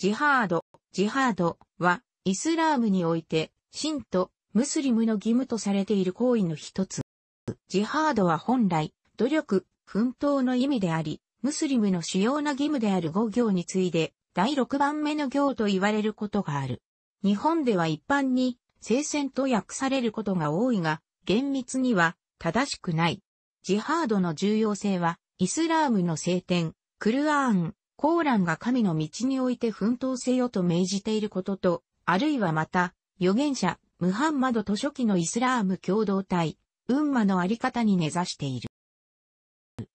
ジハード、ジハードは、イスラームにおいて、信とムスリムの義務とされている行為の一つ。ジハードは本来、努力、奮闘の意味であり、ムスリムの主要な義務である5行に次いで、第6番目の行と言われることがある。日本では一般に、聖戦と訳されることが多いが、厳密には正しくない。ジハードの重要性は、イスラームの聖典、クルアーン、コーランが神の道において奮闘せよと命じていることと、あるいはまた、預言者、ムハンマドと初期のイスラーム共同体、ウンマのあり方に根ざしている。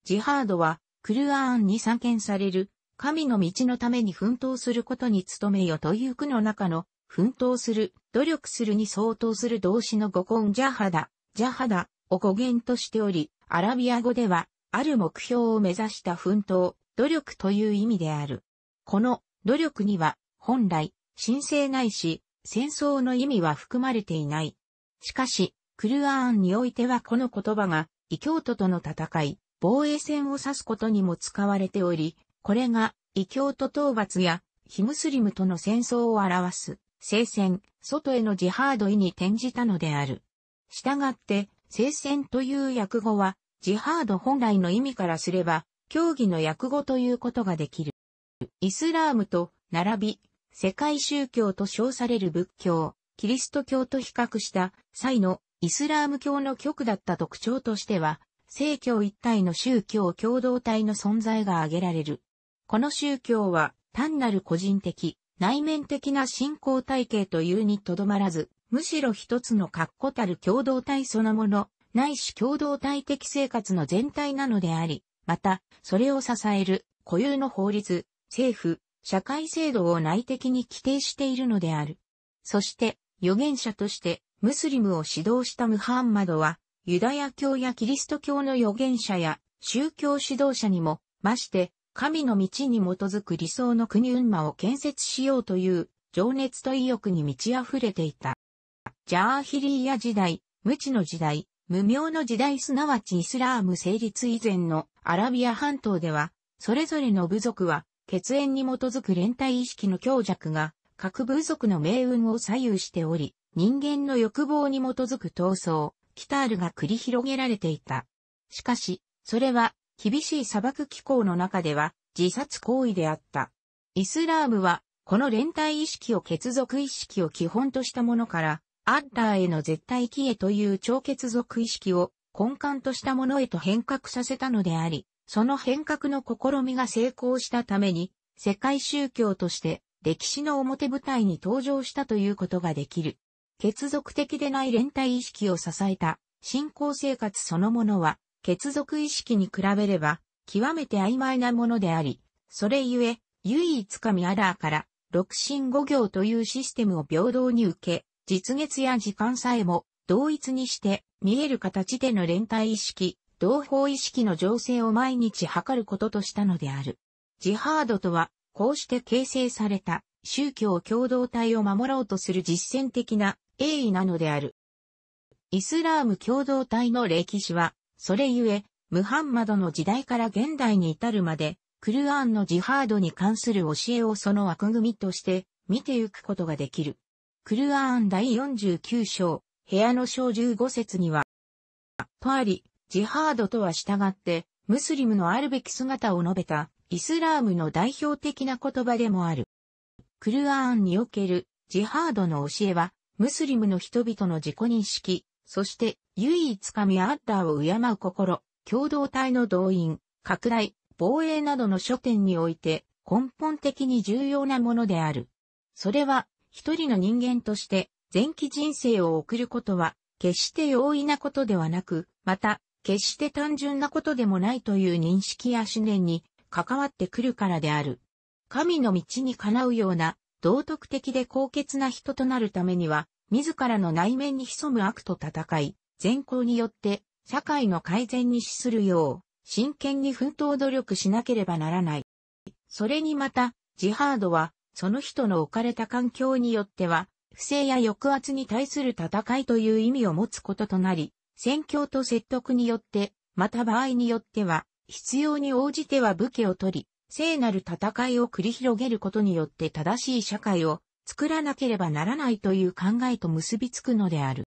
ジハードは、クルアーンに散見される、神の道のために奮闘することに努めよという句の中の、奮闘する、努力するに相当する動詞の語根ジャハダ、ジャハダを語源としており、アラビア語では、ある目標を目指した奮闘、努力という意味である。この努力には本来神聖ないし戦争の意味は含まれていない。しかし、クルアーンにおいてはこの言葉が異教徒との戦い、防衛戦を指すことにも使われており、これが異教徒討伐や非ムスリムとの戦争を表す聖戦、外へのジハード意に転じたのである。したがって、聖戦という訳語は、ジハード本来の意味からすれば、教義の訳語ということができる。イスラームと並び、世界宗教と称される仏教、キリスト教と比較した際のイスラーム教の極だった特徴としては、聖教一体の宗教共同体の存在が挙げられる。この宗教は単なる個人的、内面的な信仰体系というにとどまらず、むしろ一つの確固たる共同体そのもの、ないし共同体的生活の全体なのであり、また、それを支える固有の法律、政府、社会制度を内的に規定しているのである。そして、預言者としてムスリムを指導したムハンマドは、ユダヤ教やキリスト教の預言者や宗教指導者にも、まして、神の道に基づく理想の国運馬を建設しようという情熱と意欲に満ち溢れていた。ジャーヒリーヤ時代、無知の時代、無名の時代すなわちイスラーム成立以前のアラビア半島では、それぞれの部族は、血縁に基づく連帯意識の強弱が、各部族の命運を左右しており、人間の欲望に基づく闘争、キタールが繰り広げられていた。しかし、それは、厳しい砂漠気候の中では、自殺行為であった。イスラームは、この連帯意識を血族意識を基本としたものから、アッラーへの絶対帰へという超血族意識を根幹としたものへと変革させたのであり、その変革の試みが成功したために、世界宗教として歴史の表舞台に登場したということができる。血族的でない連帯意識を支えた信仰生活そのものは、血族意識に比べれば、極めて曖昧なものであり、それゆえ、唯一神アラーから、六神五行というシステムを平等に受け、実月や時間さえも同一にして見える形での連帯意識、同胞意識の情勢を毎日測ることとしたのである。ジハードとは、こうして形成された宗教共同体を守ろうとする実践的な栄意なのである。イスラーム共同体の歴史は、それゆえ、ムハンマドの時代から現代に至るまで、クルアーンのジハードに関する教えをその枠組みとして見てゆくことができる。クルアーン第49章、部屋の章15節には、とあり、ジハードとは従って、ムスリムのあるべき姿を述べた、イスラームの代表的な言葉でもある。クルアーンにおけるジハードの教えは、ムスリムの人々の自己認識、そして唯一神アッラーを敬う心、共同体の動員、拡大、防衛などの書店において根本的に重要なものである。それは一人の人間として前期人生を送ることは決して容易なことではなく、また決して単純なことでもないという認識や思念に関わってくるからである。神の道にかなうような道徳的で高潔な人となるためには、自らの内面に潜む悪と戦い、善行によって社会の改善に資するよう、真剣に奮闘努力しなければならない。それにまた、ジハードはその人の置かれた環境によっては、不正や抑圧に対する戦いという意味を持つこととなり、戦況と説得によって、また場合によっては、必要に応じては武器を取り、聖なる戦いを繰り広げることによって正しい社会を作らなければならないという考えと結びつくのである。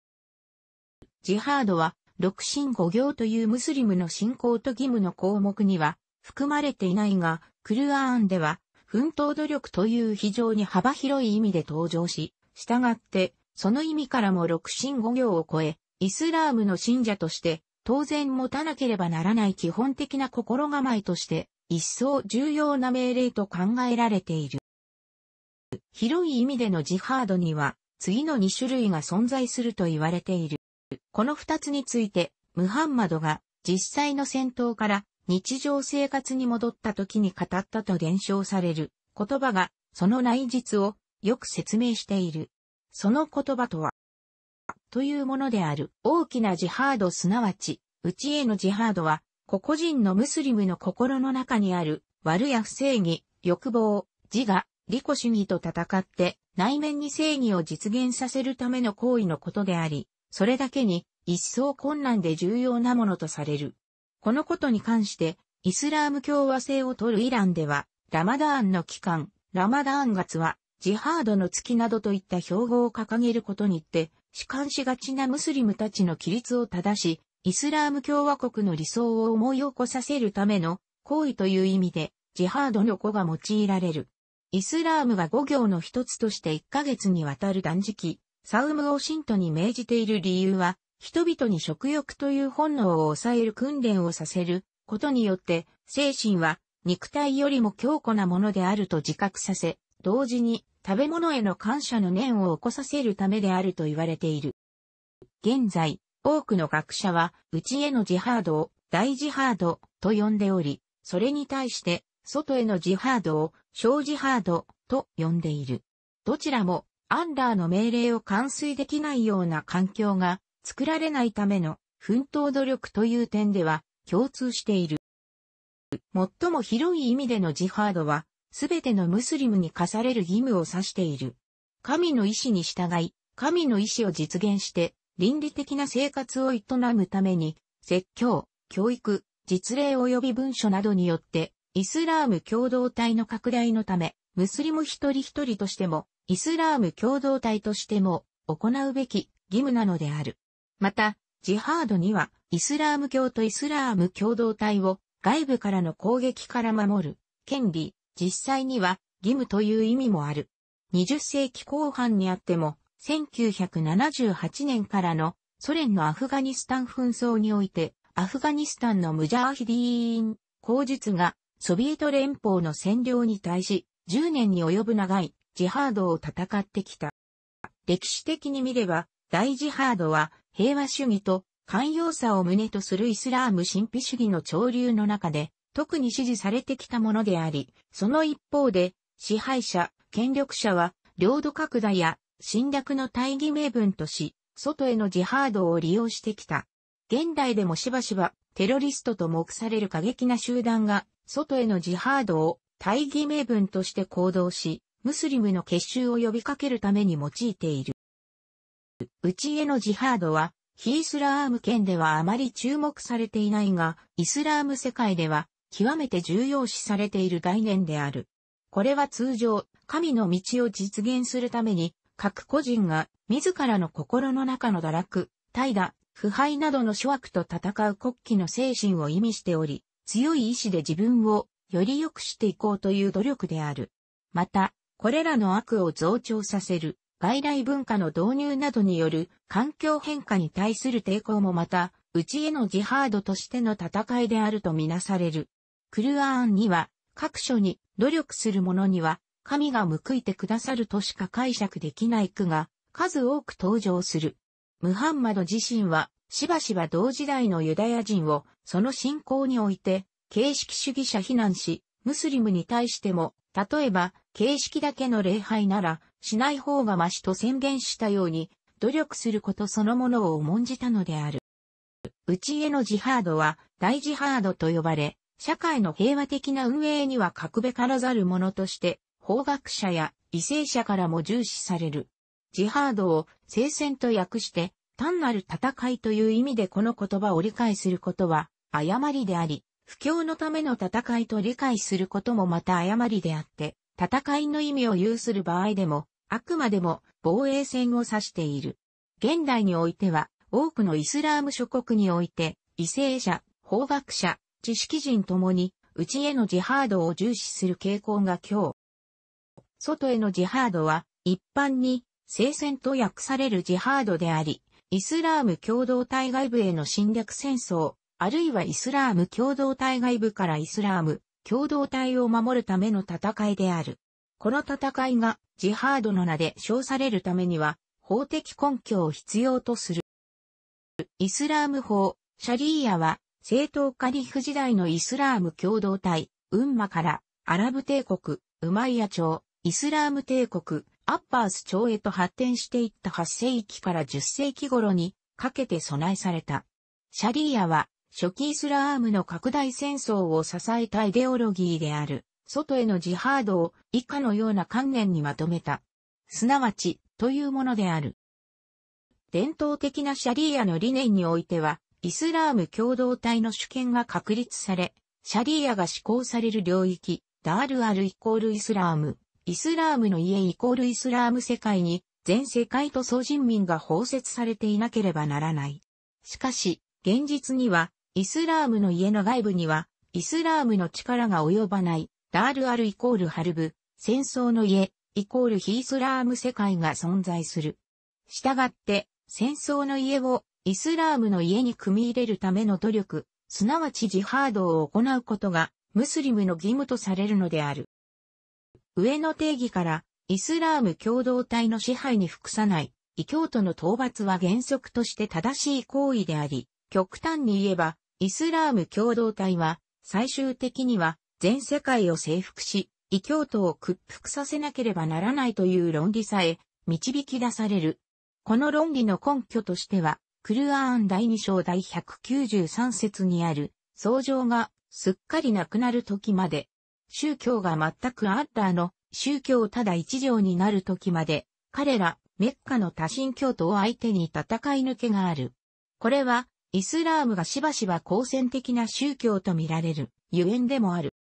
ジハードは、六神五行というムスリムの信仰と義務の項目には含まれていないが、クルアーンでは、奮闘努力という非常に幅広い意味で登場し、従って、その意味からも六神五行を超え、イスラームの信者として、当然持たなければならない基本的な心構えとして、一層重要な命令と考えられている。広い意味でのジハードには、次の2種類が存在すると言われている。この2つについて、ムハンマドが実際の戦闘から日常生活に戻った時に語ったと伝承される言葉が、その内実をよく説明している。その言葉とは、というものである。大きなジハードすなわち、内へのジハードは、個々人のムスリムの心の中にある、悪や不正義、欲望、自我、利己主義と戦って、内面に正義を実現させるための行為のことであり、それだけに、一層困難で重要なものとされる。このことに関して、イスラーム共和制を取るイランでは、ラマダーンの期間、ラマダーン月は、ジハードの月などといった標語を掲げることにって、弛緩しがちなムスリムたちの規律を正し、イスラーム共和国の理想を思い起こさせるための行為という意味で、ジハードの語が用いられる。イスラームが五行の一つとして1ヶ月にわたる断食、サウムを信徒に命じている理由は、人々に食欲という本能を抑える訓練をさせることによって、精神は肉体よりも強固なものであると自覚させ、同時に食べ物への感謝の念を起こさせるためであると言われている。現在、多くの学者は、内へのジハードを大ジハードと呼んでおり、それに対して、外へのジハードを小ジハードと呼んでいる。どちらも、アンダーの命令を完遂できないような環境が作られないための奮闘努力という点では共通している。最も広い意味でのジハードは、すべてのムスリムに課される義務を指している。神の意志に従い、神の意志を実現して、倫理的な生活を営むために、説教、教育、実例及び文書などによって、イスラーム共同体の拡大のため、ムスリム一人一人としても、イスラーム共同体としても、行うべき義務なのである。また、ジハードには、イスラーム教とイスラーム共同体を外部からの攻撃から守る、権利、実際には義務という意味もある。20世紀後半にあっても、1978年からのソ連のアフガニスタン紛争において、アフガニスタンのムジャーヒディーン、口述がソビエト連邦の占領に対し、10年に及ぶ長いジハードを戦ってきた。歴史的に見れば、大ジハードは平和主義と寛容さを旨とするイスラーム神秘主義の潮流の中で特に支持されてきたものであり、その一方で支配者、権力者は領土拡大や侵略の大義名分とし、外へのジハードを利用してきた。現代でもしばしばテロリストと目される過激な集団が外へのジハードを大義名分として行動し、ムスリムの結集を呼びかけるために用いている。内へのジハードは、非イスラーム圏ではあまり注目されていないが、イスラーム世界では極めて重要視されている概念である。これは通常、神の道を実現するために各個人が自らの心の中の堕落、怠惰、腐敗などの諸悪と戦う国旗の精神を意味しており、強い意志で自分をより良くしていこうという努力である。また、これらの悪を増長させる外来文化の導入などによる環境変化に対する抵抗もまた、内へのジハードとしての戦いであるとみなされる。クルアーンには、各所に努力する者には神が報いてくださるとしか解釈できない句が数多く登場する。ムハンマド自身はしばしば同時代のユダヤ人をその信仰において形式主義者非難し、ムスリムに対しても、例えば形式だけの礼拝ならしない方がましと宣言したように努力することそのものを重んじたのである。内へのジハードは大ジハードと呼ばれ、社会の平和的な運営には格べからざるものとして法学者や為政者からも重視される。ジハードを聖戦と訳して単なる戦いという意味でこの言葉を理解することは誤りであり、不況のための戦いと理解することもまた誤りであって、戦いの意味を有する場合でも、あくまでも防衛戦を指している。現代においては、多くのイスラーム諸国において、為政者、法学者、知識人ともに、内へのジハードを重視する傾向が今日。外へのジハードは、一般に、聖戦と訳されるジハードであり、イスラーム共同体外部への侵略戦争、あるいはイスラーム共同体外部からイスラーム共同体を守るための戦いである。この戦いがジハードの名で称されるためには法的根拠を必要とする。イスラーム法、シャリーヤは正統カリフ時代のイスラーム共同体、ウンマからアラブ帝国、ウマイヤ朝、イスラーム帝国、アッパース朝へと発展していった8世紀から10世紀頃にかけて備えされた。シャリーヤは初期イスラームの拡大戦争を支えたイデオロギーである、外へのジハードを以下のような観念にまとめた。すなわち、というものである。伝統的なシャリーアの理念においては、イスラーム共同体の主権が確立され、シャリーアが施行される領域、ダールアルイコールイスラーム、イスラームの家イコールイスラーム世界に、全世界と総人民が包摂されていなければならない。しかし、現実には、イスラームの家の外部には、イスラームの力が及ばない、ダールアルイコールハルブ、戦争の家、イコール非イスラーム世界が存在する。したがって、戦争の家をイスラームの家に組み入れるための努力、すなわちジハードを行うことが、ムスリムの義務とされるのである。上の定義から、イスラーム共同体の支配に服さない、異教徒の討伐は原則として正しい行為であり、極端に言えば、イスラーム共同体は、最終的には、全世界を征服し、異教徒を屈服させなければならないという論理さえ導き出される。この論理の根拠としては、クルアーン第2章第193節にある、創造がすっかりなくなる時まで、宗教が全くアッラーの宗教ただ一条になる時まで、彼らメッカの多神教徒を相手に戦い抜けがある。これは、イスラームがしばしば好戦的な宗教と見られる、ゆえんでもある。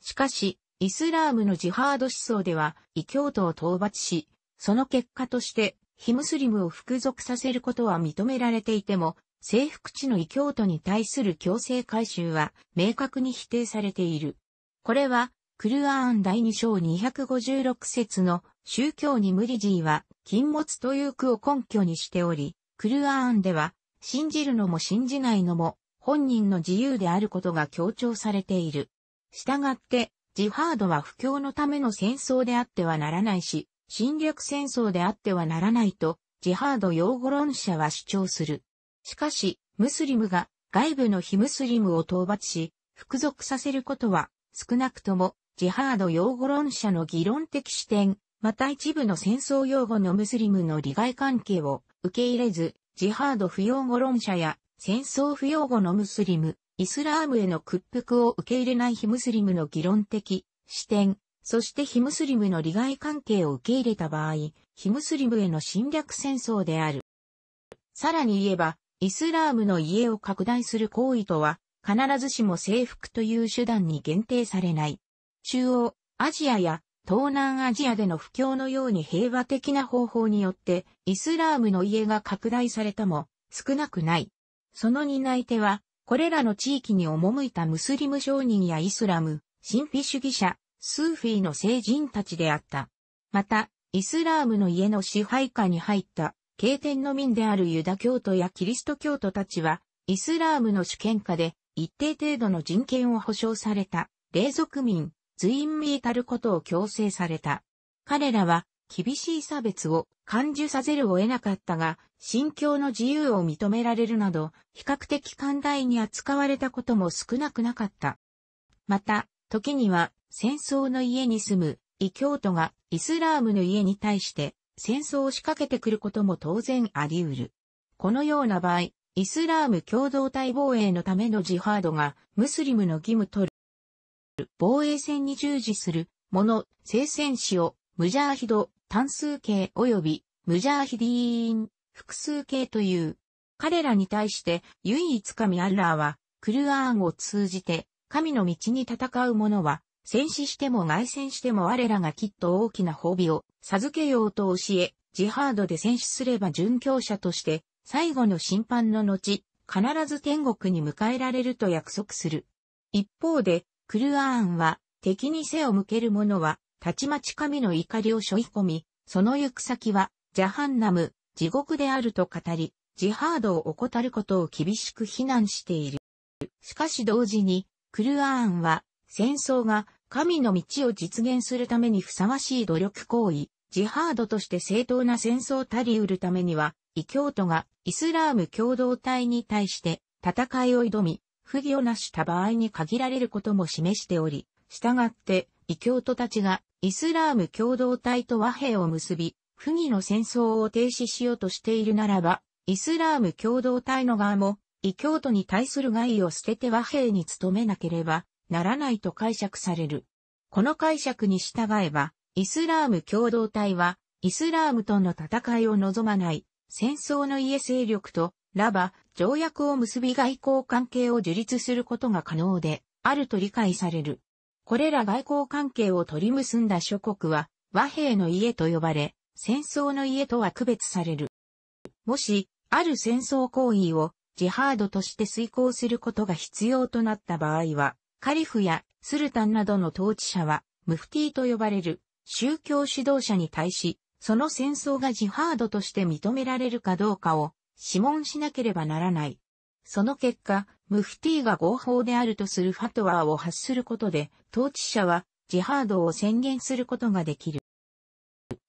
しかし、イスラームのジハード思想では、異教徒を討伐し、その結果として、非ムスリムを服属させることは認められていても、征服地の異教徒に対する強制回収は明確に否定されている。これは、クルアーン第2章256節の宗教に無理ジーは禁物という句を根拠にしており、クルアーンでは信じるのも信じないのも本人の自由であることが強調されている。したがって、ジハードは不況のための戦争であってはならないし、侵略戦争であってはならないと、ジハード擁護論者は主張する。しかし、ムスリムが外部の非ムスリムを討伐し、服属させることは、少なくとも、ジハード擁護論者の議論的視点、また一部の戦争用語のムスリムの利害関係を受け入れず、ジハード不要語論者や戦争不要語のムスリム、イスラームへの屈服を受け入れない非ムスリムの議論的視点、そして非ムスリムの利害関係を受け入れた場合、非ムスリムへの侵略戦争である。さらに言えば、イスラームの家を拡大する行為とは、必ずしも征服という手段に限定されない。中央、アジアや東南アジアでの不況のように平和的な方法によって、イスラームの家が拡大されたも少なくない。その担い手は、これらの地域に赴いたムスリム商人やイスラム、神秘主義者、スーフィーの聖人たちであった。また、イスラームの家の支配下に入った経典の民であるユダ教徒やキリスト教徒たちは、イスラームの主権下で一定程度の人権を保障された、霊族民、随員に至ることを強制された。彼らは厳しい差別を感受させるを得なかったが、信教の自由を認められるなど、比較的寛大に扱われたことも少なくなかった。また、時には戦争の家に住む異教徒がイスラームの家に対して戦争を仕掛けてくることも当然あり得る。このような場合、イスラーム共同体防衛のためのジハードがムスリムの義務とる。防衛戦に従事する者、聖戦士をムジャーヒド、単数形及びムジャーヒディーン、複数形という。彼らに対して唯一神アッラーはクルアーンを通じて神の道に戦う者は、戦死しても外戦しても我らがきっと大きな褒美を授けようと教え、ジハードで戦死すれば殉教者として、最後の審判の後、必ず天国に迎えられると約束する。一方で、クルアーンは、敵に背を向ける者は、たちまち神の怒りを背負い込み、その行く先は、ジャハンナム、地獄であると語り、ジハードを怠ることを厳しく非難している。しかし同時に、クルアーンは、戦争が神の道を実現するためにふさわしい努力行為、ジハードとして正当な戦争たり得るためには、異教徒がイスラーム共同体に対して戦いを挑み、不義をなした場合に限られることも示しており、従って異教徒たちがイスラーム共同体と和平を結び、不義の戦争を停止しようとしているならば、イスラーム共同体の側も異教徒に対する害を捨てて和平に努めなければならないと解釈される。この解釈に従えば、イスラーム共同体は、イスラームとの戦いを望まない、戦争の家勢力と、ラバ、条約を結び外交関係を樹立することが可能で、あると理解される。これら外交関係を取り結んだ諸国は、和平の家と呼ばれ、戦争の家とは区別される。もし、ある戦争行為をジハードとして遂行することが必要となった場合は、カリフやスルタンなどの統治者は、ムフティと呼ばれる宗教指導者に対し、その戦争がジハードとして認められるかどうかを諮問しなければならない。その結果、ムフティが合法であるとするファトワーを発することで、統治者はジハードを宣言することができる。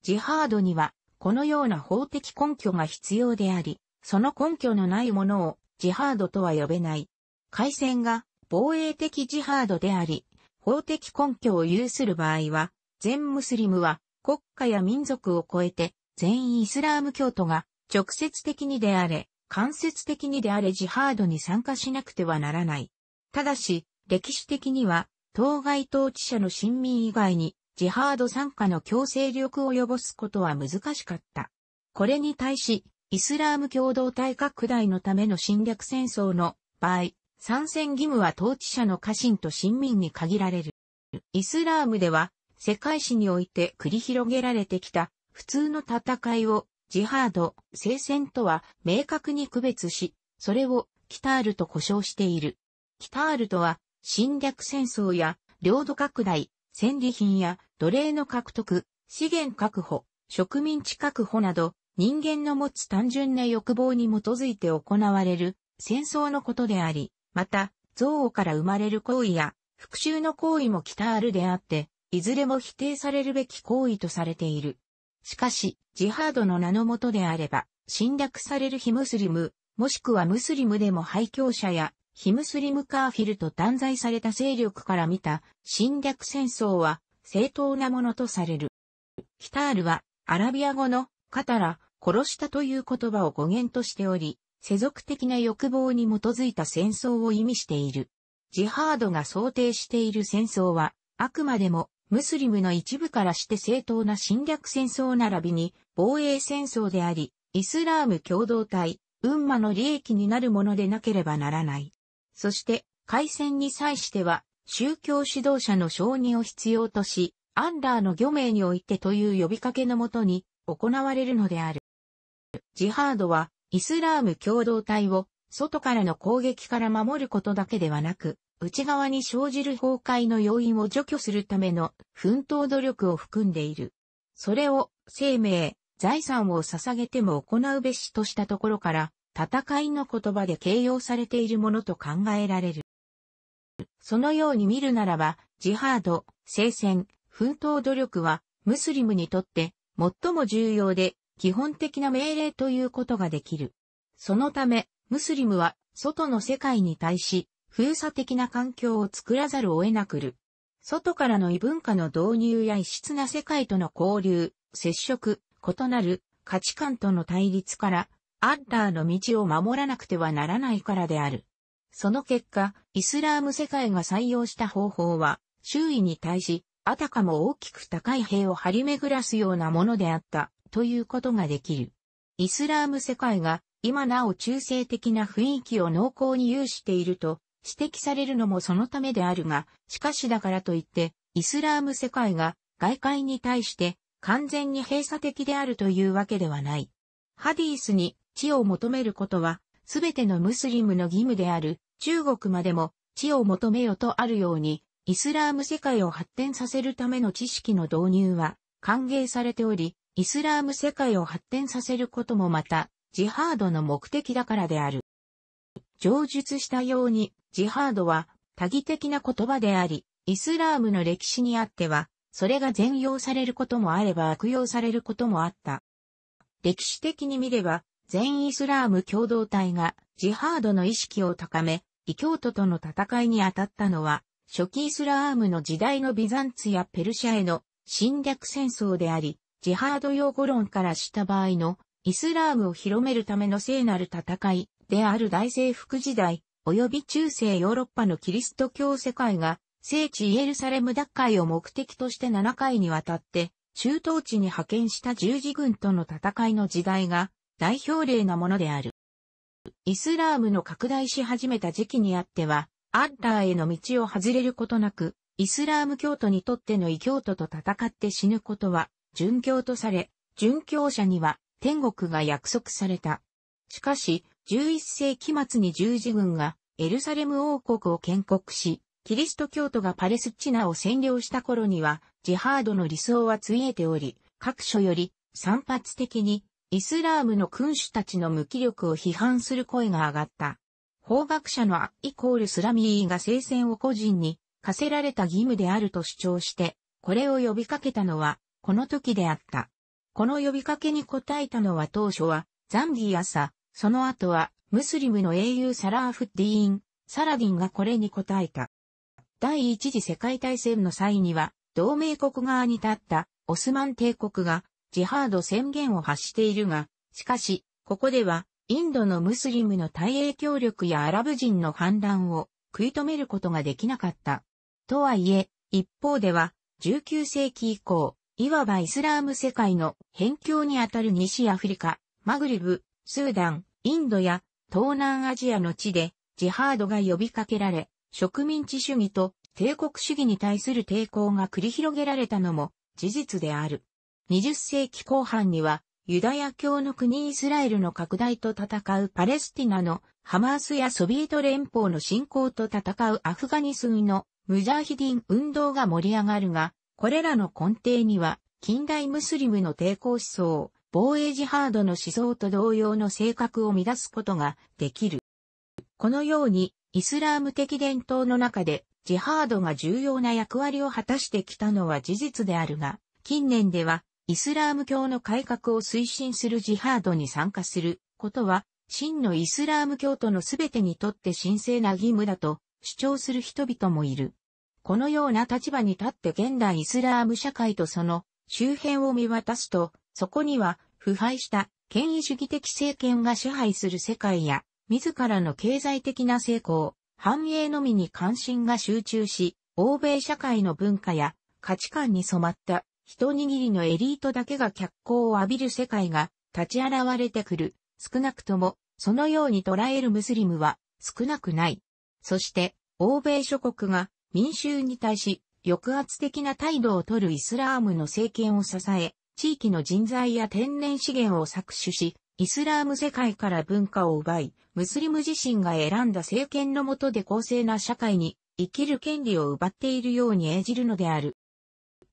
ジハードには、このような法的根拠が必要であり、その根拠のないものをジハードとは呼べない。海戦が防衛的ジハードであり、法的根拠を有する場合は、全ムスリムは国家や民族を超えて全員イスラーム教徒が直接的にであれ、間接的にであれジハードに参加しなくてはならない。ただし、歴史的には、当該統治者の親民以外に、ジハード参加の強制力を及ぼすことは難しかった。これに対し、イスラーム共同体拡大のための侵略戦争の場合、参戦義務は統治者の家臣と親民に限られる。イスラームでは世界史において繰り広げられてきた普通の戦いをジハード、聖戦とは明確に区別し、それをキタールと呼称している。キタールとは侵略戦争や領土拡大、戦利品や奴隷の獲得、資源確保、植民地確保など人間の持つ単純な欲望に基づいて行われる戦争のことであり、また、憎悪から生まれる行為や、復讐の行為もきたあるであって、いずれも否定されるべき行為とされている。しかし、ジハードの名のもとであれば、侵略される非ムスリム、もしくはムスリムでも廃墟者や、非ムスリムカーフィルと断罪された勢力から見た侵略戦争は正当なものとされる。キタールはアラビア語のカタラ、殺したという言葉を語源としており、世俗的な欲望に基づいた戦争を意味している。ジハードが想定している戦争は、あくまでもムスリムの一部からして正当な侵略戦争並びに防衛戦争であり、イスラーム共同体、ウンマの利益になるものでなければならない。そして、海戦に際しては、宗教指導者の承認を必要とし、アンダーの漁名においてという呼びかけのもとに行われるのである。ジハードはイスラーム共同体を外からの攻撃から守ることだけではなく、内側に生じる崩壊の要因を除去するための奮闘努力を含んでいる。それを生命、財産を捧げても行うべしとしたところから、戦いの言葉で形容されているものと考えられる。そのように見るならば、ジハード、聖戦、奮闘努力は、ムスリムにとって最も重要で基本的な命令ということができる。そのため、ムスリムは外の世界に対し、封鎖的な環境を作らざるを得なくる。外からの異文化の導入や異質な世界との交流、接触、異なる価値観との対立から、アッラーの道を守らなくてはならないからである。その結果、イスラーム世界が採用した方法は、周囲に対し、あたかも大きく高い塀を張り巡らすようなものであった。ということができる。イスラーム世界が今なお中性的な雰囲気を濃厚に有していると指摘されるのもそのためであるが、しかしだからといって、イスラーム世界が外界に対して完全に閉鎖的であるというわけではない。ハディースに地を求めることは、すべてのムスリムの義務である中国までも地を求めよとあるように、イスラーム世界を発展させるための知識の導入は歓迎されており、イスラーム世界を発展させることもまた、ジハードの目的だからである。上述したように、ジハードは多義的な言葉であり、イスラームの歴史にあっては、それが善用されることもあれば悪用されることもあった。歴史的に見れば、全イスラーム共同体がジハードの意識を高め、異教徒との戦いに当たったのは、初期イスラームの時代のビザンツやペルシャへの侵略戦争であり、ジハード用語論からした場合のイスラームを広めるための聖なる戦いである大征服時代、及び中世ヨーロッパのキリスト教世界が聖地イエルサレム奪回を目的として7回にわたって、中東地に派遣した十字軍との戦いの時代が代表例なものである。イスラームの拡大し始めた時期にあっては、アッラーへの道を外れることなく、イスラーム教徒にとっての異教徒と戦って死ぬことは、殉教とされ、殉教者には天国が約束された。しかし、11世紀末に十字軍がエルサレム王国を建国し、キリスト教徒がパレスチナを占領した頃には、ジハードの理想はついえており、各所より散発的にイスラームの君主たちの無気力を批判する声が上がった。法学者のアイコールスラミーが聖戦を個人に課せられた義務であると主張して、これを呼びかけたのは、この時であった。この呼びかけに応えたのは当初は、ザンギアサ、その後は、ムスリムの英雄サラーフッディーン、サラディンがこれに応えた。第一次世界大戦の際には、同盟国側に立ったオスマン帝国がジハード宣言を発しているが、しかし、ここでは、インドのムスリムの大影響力やアラブ人の反乱を食い止めることができなかった。とはいえ、一方では、19世紀以降、いわばイスラーム世界の辺境にあたる西アフリカ、マグリブ、スーダン、インドや東南アジアの地でジハードが呼びかけられ、植民地主義と帝国主義に対する抵抗が繰り広げられたのも事実である。20世紀後半にはユダヤ教の国イスラエルの拡大と戦うパレスティナのハマースやソビエト連邦の侵攻と戦うアフガニスンのムジャーヒディン運動が盛り上がるが、これらの根底には近代ムスリムの抵抗思想、防衛ジハードの思想と同様の性格を乱すことができる。このようにイスラーム的伝統の中でジハードが重要な役割を果たしてきたのは事実であるが、近年ではイスラーム教の改革を推進するジハードに参加することは、真のイスラーム教徒のすべてにとって神聖な義務だと主張する人々もいる。このような立場に立って現代イスラーム社会とその周辺を見渡すと、そこには腐敗した権威主義的政権が支配する世界や自らの経済的な成功、繁栄のみに関心が集中し、欧米社会の文化や価値観に染まった一握りのエリートだけが脚光を浴びる世界が立ち現れてくる。少なくとも、そのように捉えるムスリムは少なくない。そして、欧米諸国が民衆に対し抑圧的な態度を取るイスラームの政権を支え、地域の人材や天然資源を搾取し、イスラーム世界から文化を奪い、ムスリム自身が選んだ政権の下で公正な社会に生きる権利を奪っているように演じるのである。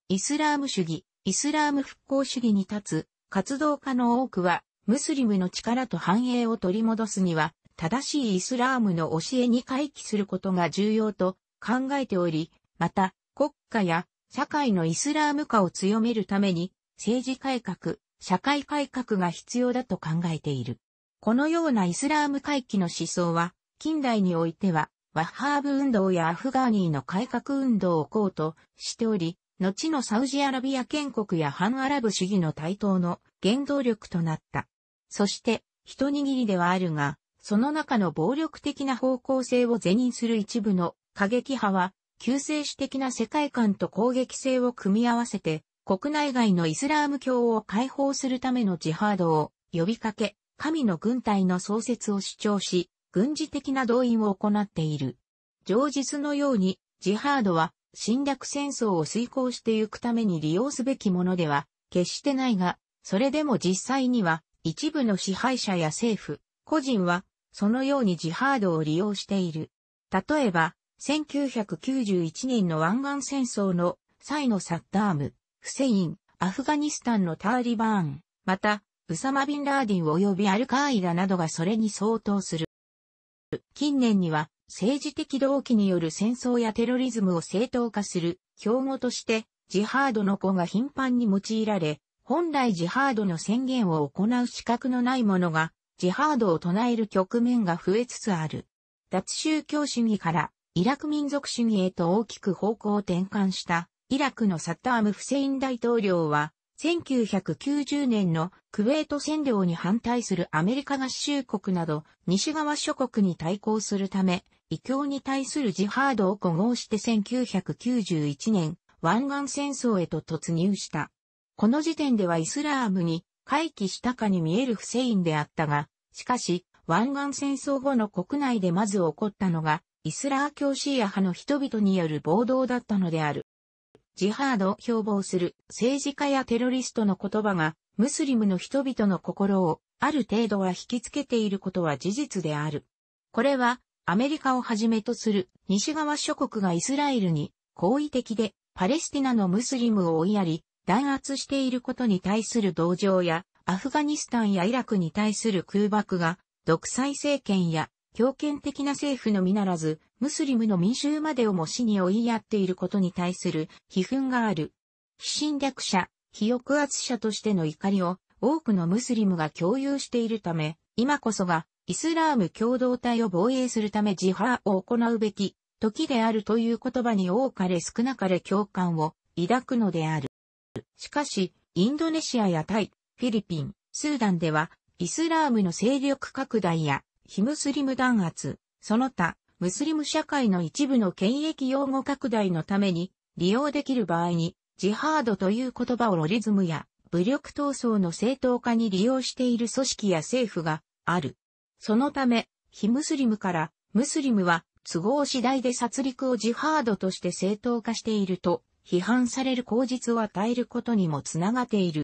イスラーム主義、イスラーム復興主義に立つ活動家の多くは、ムスリムの力と繁栄を取り戻すには、正しいイスラームの教えに回帰することが重要と考えており、また、国家や社会のイスラーム化を強めるために、政治改革、社会改革が必要だと考えている。このようなイスラーム回帰の思想は、近代においては、ワッハーブ運動やアフガーニーの改革運動をこうとしており、後のサウジアラビア建国や反アラブ主義の台頭の原動力となった。そして、一握りではあるが、その中の暴力的な方向性を是認する一部の過激派は、救世主的な世界観と攻撃性を組み合わせて、国内外のイスラーム教を解放するためのジハードを呼びかけ、神の軍隊の創設を主張し、軍事的な動員を行っている。上述のように、ジハードは侵略戦争を遂行してゆくために利用すべきものでは決してないが、それでも実際には一部の支配者や政府、個人はそのようにジハードを利用している。例えば、1991年の湾岸戦争の際のサッダーム、フセイン、アフガニスタンのターリバーン、また、ウサマ・ビンラーディン及びアルカーイダなどがそれに相当する。近年には政治的動機による戦争やテロリズムを正当化する標語としてジハードの子が頻繁に用いられ、本来ジハードの宣言を行う資格のない者がジハードを唱える局面が増えつつある。脱宗教主義からイラク民族主義へと大きく方向を転換したイラクのサッターム・フセイン大統領は1990年のクウェート占領に反対するアメリカ合衆国など西側諸国に対抗するため、異教に対するジハードを古合して1991年、湾岸戦争へと突入した。この時点ではイスラームに回帰したかに見えるフセインであったが、しかし、湾岸戦争後の国内でまず起こったのが、イスラー教シーア派の人々による暴動だったのである。ジハードを標榜する政治家やテロリストの言葉が、ムスリムの人々の心をある程度は引きつけていることは事実である。これは、アメリカをはじめとする西側諸国がイスラエルに好意的でパレスティナのムスリムを追いやり、弾圧していることに対する同情や、アフガニスタンやイラクに対する空爆が、独裁政権や強権的な政府のみならず、ムスリムの民衆までをも死に追いやっていることに対する批憤がある。非侵略者、非抑圧者としての怒りを多くのムスリムが共有しているため、今こそがイスラーム共同体を防衛するためジハーを行うべき時であるという言葉に多かれ少なかれ共感を抱くのである。しかし、インドネシアやタイ、フィリピン、スーダンでは、イスラームの勢力拡大や非ムスリム弾圧、その他、ムスリム社会の一部の権益用語拡大のために利用できる場合に、ジハードという言葉をロリズムや武力闘争の正当化に利用している組織や政府がある。そのため、非ムスリムからムスリムは都合次第で殺戮をジハードとして正当化していると批判される口実を与えることにもつながっている。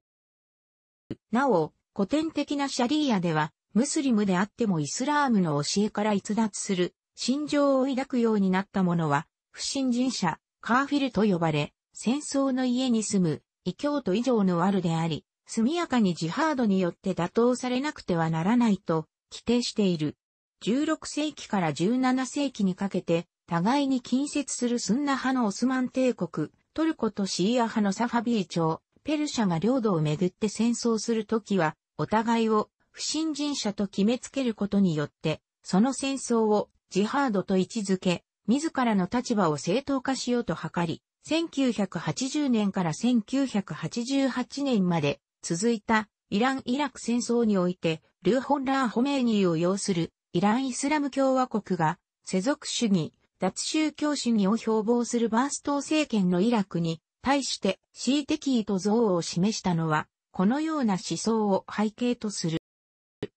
なお、古典的なシャリーアではムスリムであってもイスラームの教えから逸脱する心情を抱くようになった者は、不信心者、カーフィルと呼ばれ、戦争の家に住む異教徒以上の悪であり、速やかにジハードによって打倒されなくてはならないと規定している。16世紀から17世紀にかけて、互いに近接するスンナ派のオスマン帝国、トルコとシーア派のサファビー朝、ペルシャが領土をめぐって戦争するときは、お互いを不信心者と決めつけることによって、その戦争をジハードと位置づけ、自らの立場を正当化しようと図り、1980年から1988年まで続いたイラン・イラク戦争において、ルーホンラー・ホメーニーを要するイラン・イスラム共和国が世俗主義、脱宗教主義を標榜するバースト政権のイラクに対して恣意的意図憎悪を示したのは、このような思想を背景とする。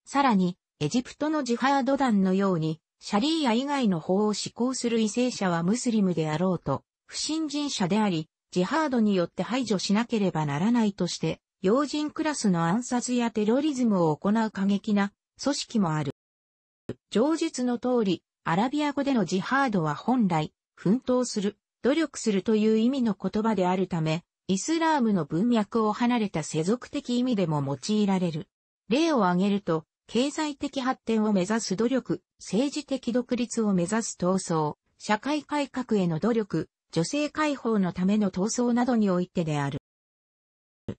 さらに、エジプトのジハード団のように、シャリーア以外の法を施行する為政者はムスリムであろうと、不信心者であり、ジハードによって排除しなければならないとして、要人クラスの暗殺やテロリズムを行う過激な組織もある。上述の通り、アラビア語でのジハードは本来、奮闘する、努力するという意味の言葉であるため、イスラームの文脈を離れた世俗的意味でも用いられる。例を挙げると、経済的発展を目指す努力、政治的独立を目指す闘争、社会改革への努力、女性解放のための闘争などにおいてである。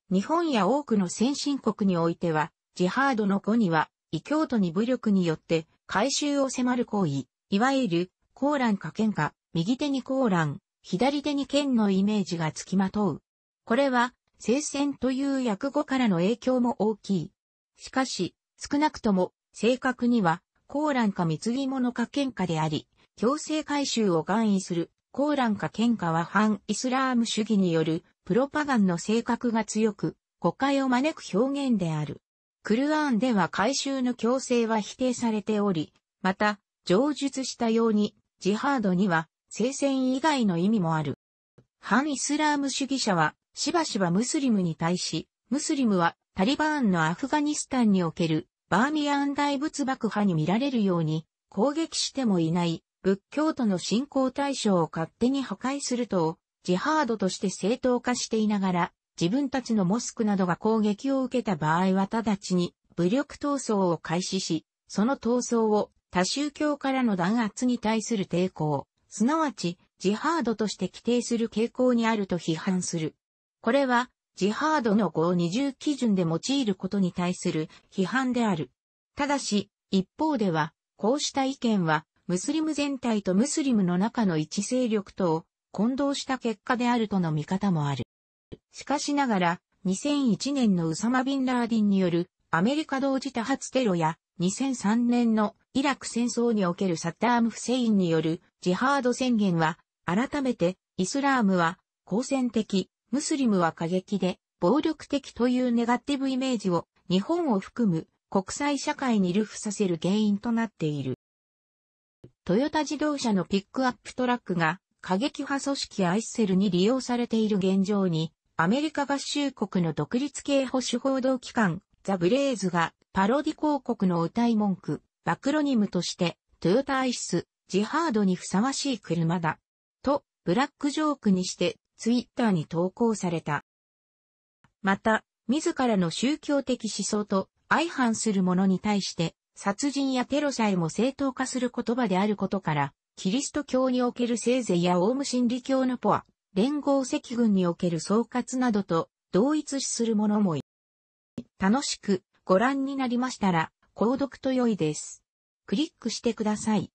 日本や多くの先進国においては、ジハードの語には、異教徒に武力によって回収を迫る行為、いわゆる、コーランか剣か、右手にコーラン、左手に剣のイメージがつきまとう。これは、聖戦という訳語からの影響も大きい。しかし、少なくとも、正確には、コーランか貢ぎ物か喧嘩であり、強制回収を願意する、コーランか喧嘩は反イスラーム主義による、プロパガンの性格が強く、誤解を招く表現である。クルアーンでは回収の強制は否定されており、また、上述したように、ジハードには、聖戦以外の意味もある。反イスラーム主義者は、しばしばムスリムに対し、ムスリムはタリバーンのアフガニスタンにおけるバーミヤン大仏爆破に見られるように攻撃してもいない仏教徒の信仰対象を勝手に破壊すると、ジハードとして正当化していながら、自分たちのモスクなどが攻撃を受けた場合は直ちに武力闘争を開始し、その闘争を他宗教からの弾圧に対する抵抗、すなわちジハードとして規定する傾向にあると批判する。これはジハードの合二重基準で用いることに対する批判である。ただし、一方では、こうした意見は、ムスリム全体とムスリムの中の一勢力とを混同した結果であるとの見方もある。しかしながら、2001年のウサマ・ビンラーディンによるアメリカ同時多発テロや2003年のイラク戦争におけるサッダーム・フセインによるジハード宣言は、改めてイスラームは好戦的、ムスリムは過激で、暴力的というネガティブイメージを日本を含む国際社会にルフさせる原因となっている。トヨタ自動車のピックアップトラックが過激派組織アイッセルに利用されている現状に、アメリカ合衆国の独立系保守報道機関、ザ・ブレイズがパロディ広告の歌い文句、バクロニムとして、トヨタアイス、ジハードにふさわしい車だ。と、ブラックジョークにしてツイッターに投稿された。また、自らの宗教的思想と相反するものに対して、殺人やテロさえも正当化する言葉であることから、キリスト教における聖税やオウム真理教のポア、連合赤軍における総括などと同一視するものもい。楽しくご覧になりましたら、購読と良いです。クリックしてください。